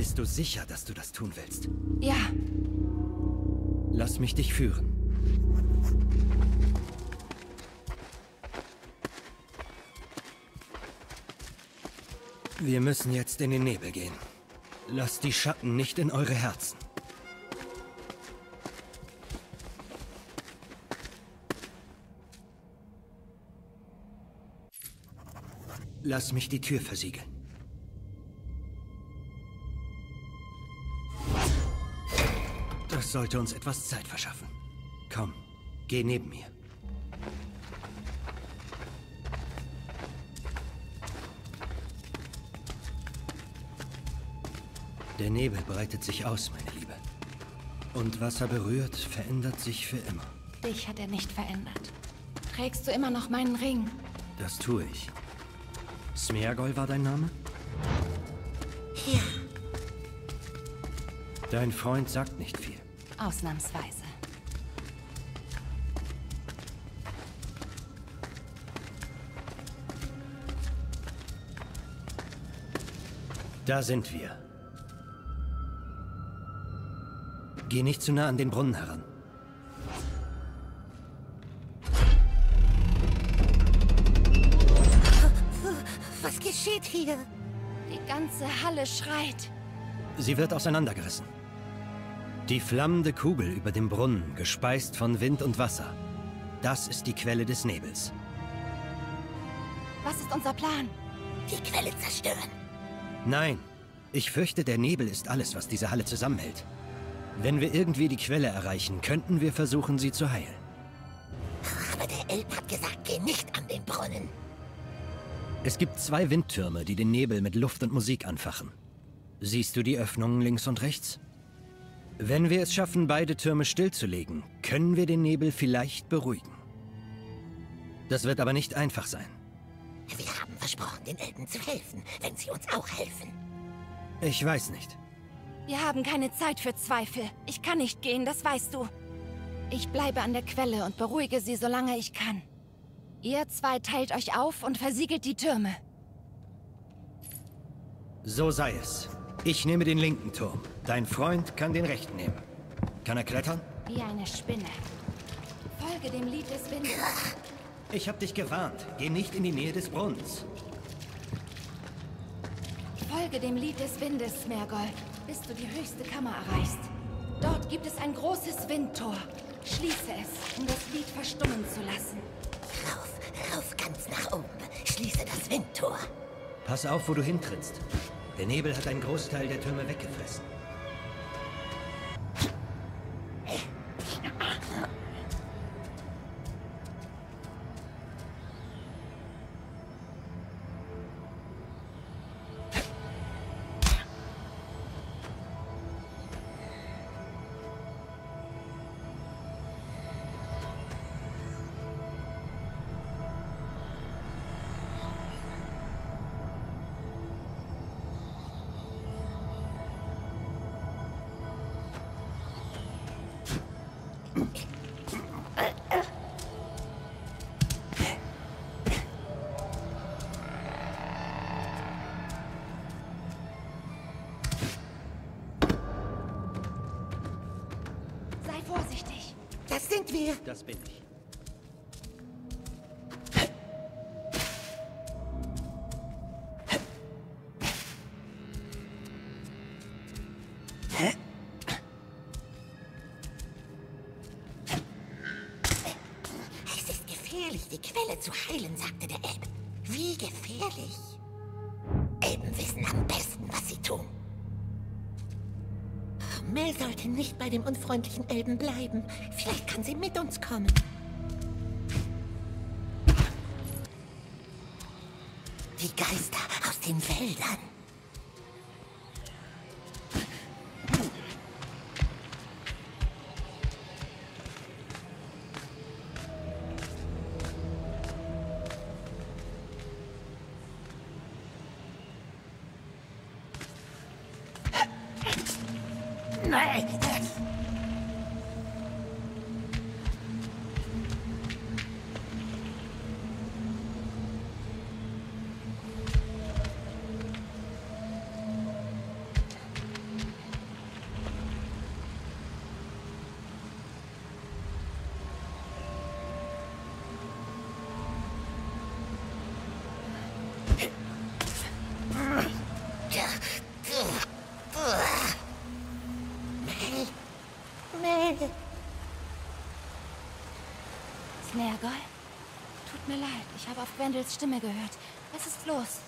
Bist du sicher, dass du das tun willst? Ja, Lass mich dich führen. Wir müssen jetzt in den Nebel gehen. Lasst die Schatten nicht in eure Herzen. Lass mich die Tür versiegeln. Das sollte uns etwas Zeit verschaffen. Komm, geh neben mir. Der Nebel breitet sich aus, meine Liebe. Und was er berührt, verändert sich für immer. dich hat er nicht verändert. Trägst du immer noch meinen Ring? Das tue ich. Smeagol war dein Name? Ja, Dein Freund sagt nicht viel. Ausnahmsweise. Da sind wir. Geh nicht zu nah an den Brunnen heran. was geschieht hier? Die ganze Halle schreit. Sie wird auseinandergerissen. Die flammende Kugel über dem Brunnen, gespeist von Wind und Wasser. Das ist die Quelle des Nebels. Was ist unser Plan? Die Quelle zerstören. Nein, ich fürchte, der Nebel ist alles, was diese Halle zusammenhält. Wenn wir irgendwie die Quelle erreichen, könnten wir versuchen, sie zu heilen. Aber der Elb hat gesagt, geh nicht an den Brunnen. Es gibt zwei Windtürme, die den Nebel mit Luft und Musik anfachen. Siehst du die Öffnungen links und rechts? Wenn wir es schaffen, beide Türme stillzulegen, können wir den Nebel vielleicht beruhigen. Das wird aber nicht einfach sein. Wir haben versprochen, den Elben zu helfen, wenn sie uns auch helfen. Ich weiß nicht. Wir haben keine Zeit für Zweifel. Ich kann nicht gehen, das weißt du. Ich bleibe an der Quelle und beruhige sie, solange ich kann. Ihr zwei teilt euch auf und versiegelt die Türme. So sei es. Ich nehme den linken Turm. Dein Freund kann den rechten nehmen. Kann er klettern? Wie eine Spinne. Folge dem Lied des Windes. Ich hab dich gewarnt. Geh nicht in die Nähe des Brunnens. Folge dem Lied des Windes, Smergol, bis du die höchste Kammer erreichst. Dort gibt es ein großes Windtor. Schließe es, um das Lied verstummen zu lassen. Rauf, rauf ganz nach oben. Schließe das Windtor. Pass auf, wo du hintrittst. Der Nebel hat einen Großteil der Türme weggefressen. Wir. Das bin ich. Es ist gefährlich, die Quelle zu heilen, sagte der Elb. Wie gefährlich? Elben wissen am besten, sollte nicht bei dem unfreundlichen Elben bleiben. Vielleicht kann sie mit uns kommen. Die Geister aus den Wäldern. Hey! Smergol? Tut mir leid, ich habe auf Gwendels Stimme gehört. Was ist los?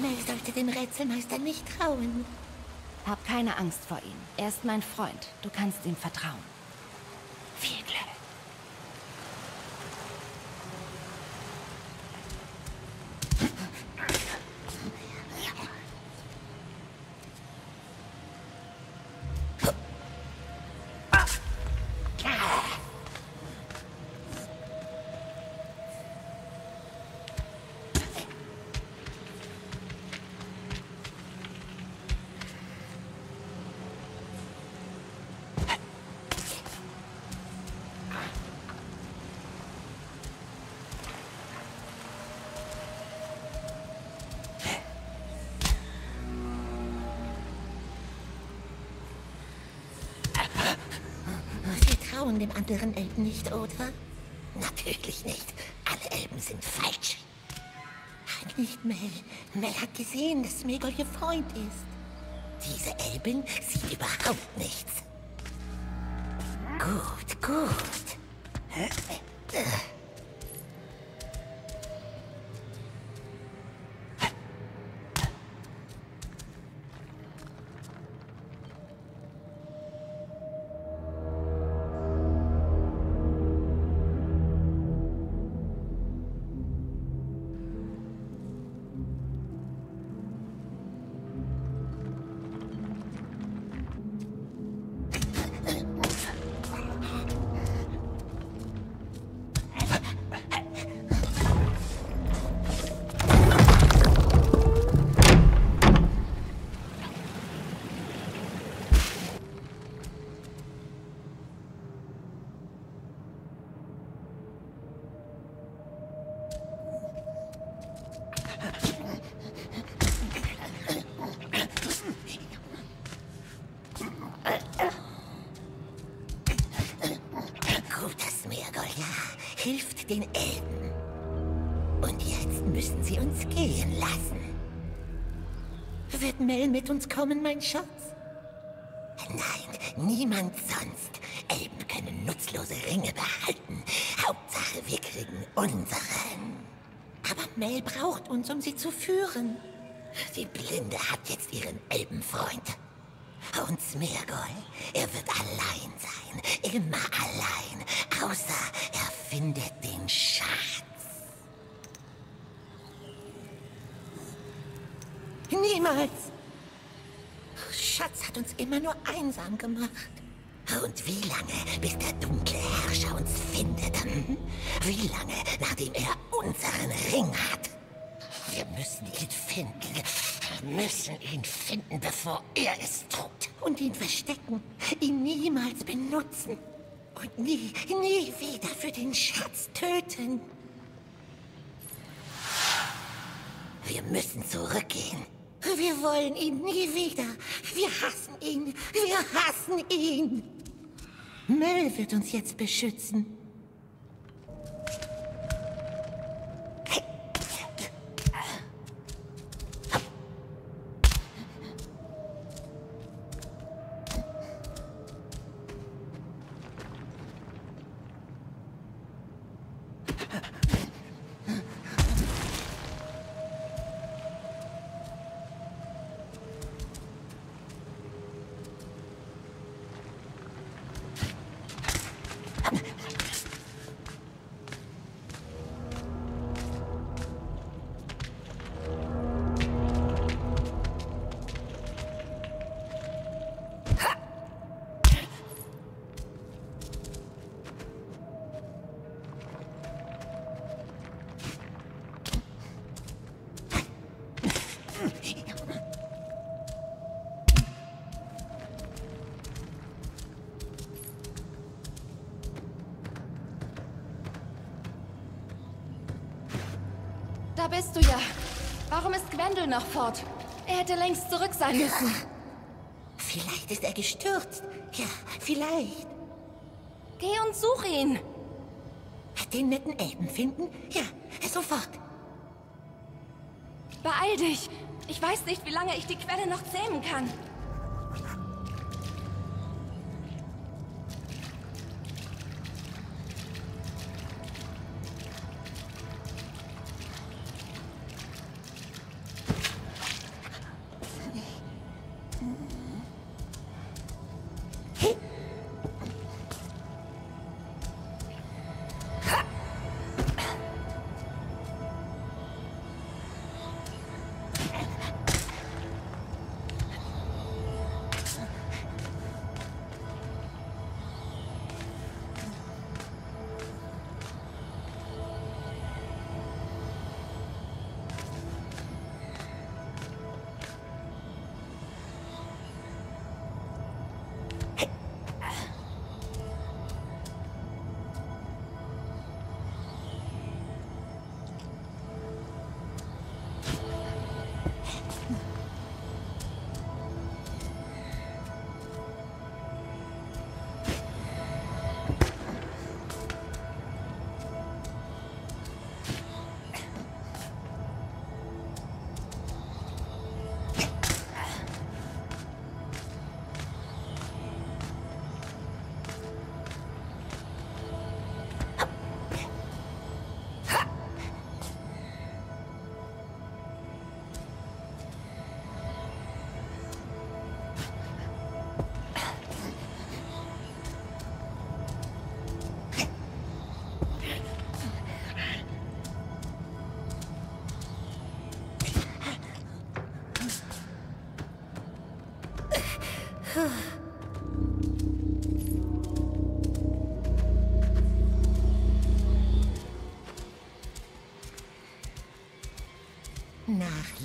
Mel sollte dem Rätselmeister nicht trauen. Hab keine Angst vor ihm. Er ist mein Freund. Du kannst ihm vertrauen. Wir trauen dem anderen Elben nicht, oder? Natürlich nicht. Alle Elben sind falsch. Nicht Mel. Mel hat gesehen, dass Smegol ihr Freund ist. Diese Elbin sieht überhaupt nichts. Gut, gut. Guter den Elben. Und jetzt müssen sie uns gehen lassen. Wird Mel mit uns kommen, mein Schatz? Nein, niemand sonst. Elben können nutzlose Ringe behalten. Hauptsache, wir kriegen unseren. Aber Mel braucht uns, um sie zu führen. Die Blinde hat jetzt ihren Elbenfreund. Und Smergol, er wird allein sein. Immer allein. Außer er findet den Schatz. Niemals! Schatz hat uns immer nur einsam gemacht. Und wie lange, bis der dunkle Herrscher uns findet? Hm? Wie lange, nachdem er unseren Ring hat? Wir müssen ihn finden. Wir müssen ihn finden, bevor er es tut. Und ihn verstecken. Ihn niemals benutzen. Und nie, nie wieder für den Schatz töten. Wir müssen zurückgehen. Wir wollen ihn nie wieder. Wir hassen ihn. Wir hassen ihn. Mel wird uns jetzt beschützen. Bist du ja. Warum ist Gwendel noch fort? Er hätte längst zurück sein müssen. Vielleicht ist er gestürzt. Ja, vielleicht. Geh und such ihn. Den netten Elben finden? Ja, sofort. Beeil dich. Ich weiß nicht, wie lange ich die Quelle noch zähmen kann.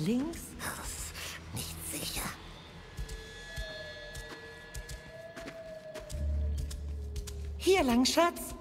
Links? Nicht sicher. Hier lang, Schatz.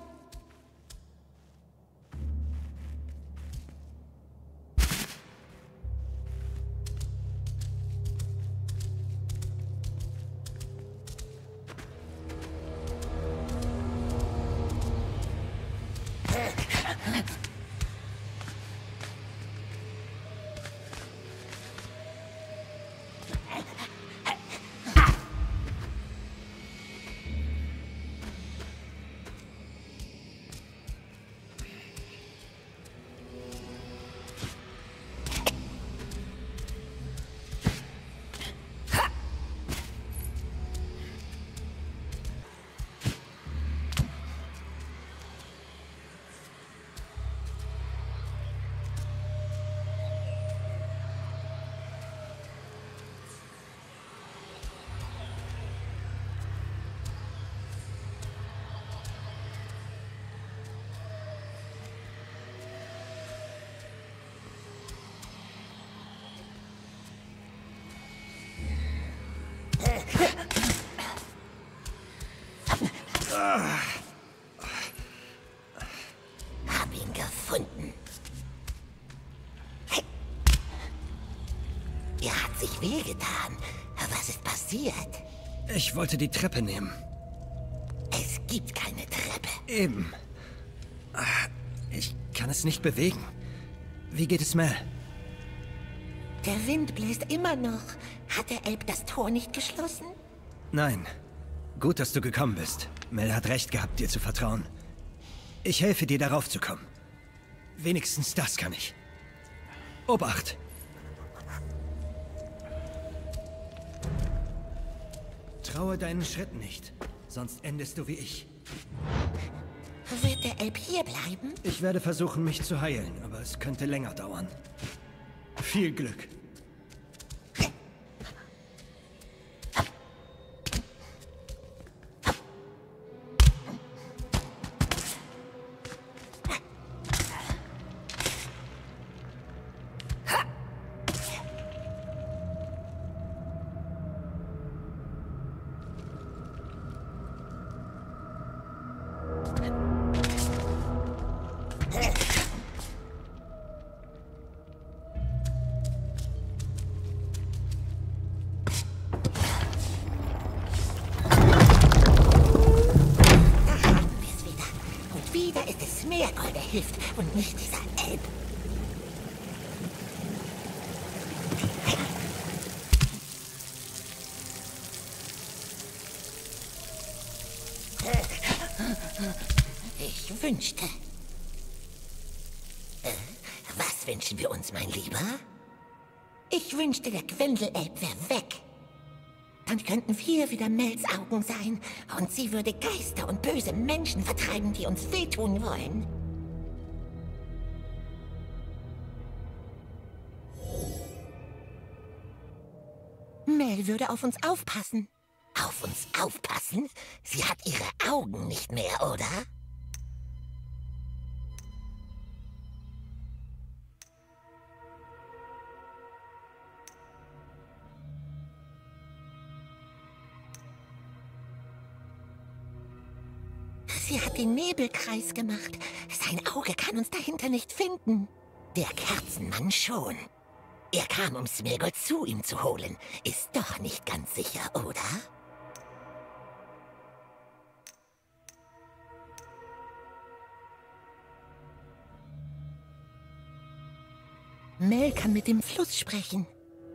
Hab ihn gefunden. Er hat sich wehgetan. Was ist passiert? Ich wollte die Treppe nehmen. Es gibt keine Treppe. Eben. Ich kann es nicht bewegen. Wie geht es Mel? Der Wind bläst immer noch. Hat der Elb das Tor nicht geschlossen? Nein. Gut, dass du gekommen bist. Mel hat recht gehabt, dir zu vertrauen. Ich helfe dir, darauf zu kommen. Wenigstens das kann ich. Obacht! Traue deinen Schritten nicht, sonst endest du wie ich. Wird der Elb hier bleiben? Ich werde versuchen, mich zu heilen, aber es könnte länger dauern. Viel Glück. Hilft und nicht dieser Elb. Ich wünschte. Äh, was wünschen wir uns, mein Lieber? Ich wünschte, der Quendelelb wäre weg. Dann könnten wir wieder Mels Augen sein und sie würde Geister und böse Menschen vertreiben, die uns wehtun wollen. Mel würde auf uns aufpassen. Auf uns aufpassen? Sie hat ihre Augen nicht mehr, oder? Sie hat den Nebelkreis gemacht. Sein Auge kann uns dahinter nicht finden. Der Kerzenmann schon. Er kam, um Smirgol zu ihm zu holen. Ist doch nicht ganz sicher, oder? Mel kann mit dem Fluss sprechen.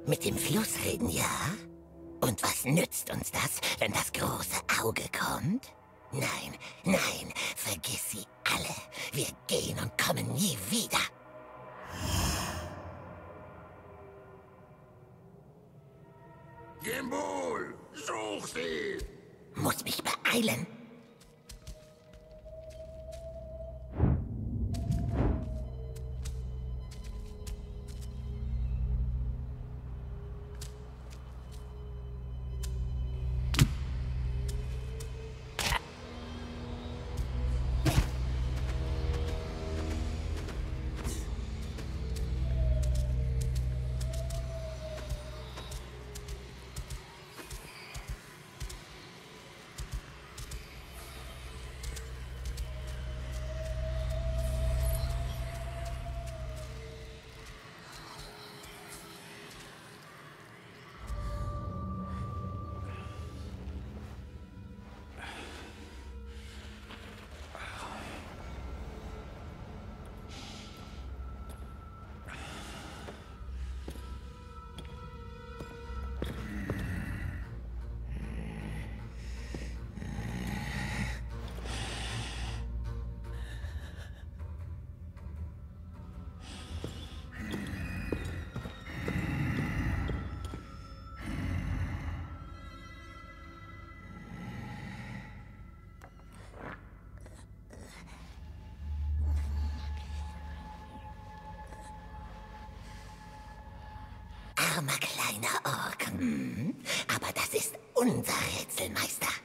Mit dem Fluss reden, ja? Und was nützt uns das, wenn das große Auge kommt? Nein, nein, vergiss sie alle. Wir gehen und kommen nie wieder. Gimbal, such sie! Muss mich beeilen. Armer kleiner Ork. Hm? Aber das ist unser Rätselmeister.